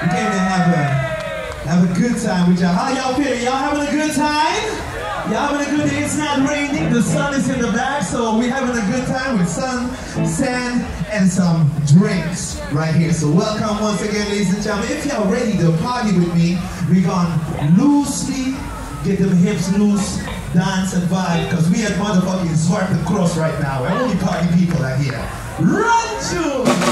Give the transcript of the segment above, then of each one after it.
We came to have a have a good time with y'all. How y'all feeling? Y'all having a good time? Y'all having a good day? It's not raining. The sun is in the back, so we're having a good time with sun, sand, and some drinks right here. So welcome once again, ladies and gentlemen. If y'all ready to party with me, we're gonna loosely get them hips loose, dance and vibe, because we at motherfucking Zwarte Cross right now. We're only party people out here. Run to!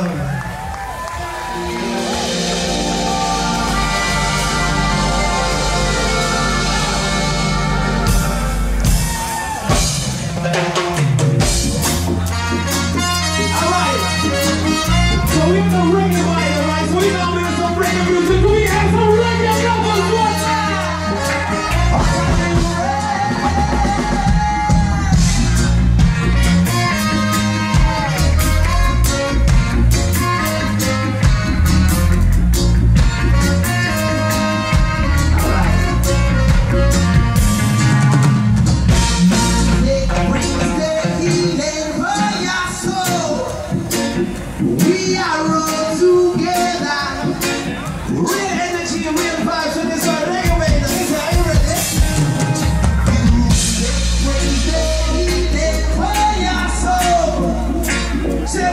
사랑합니다.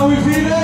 How we feel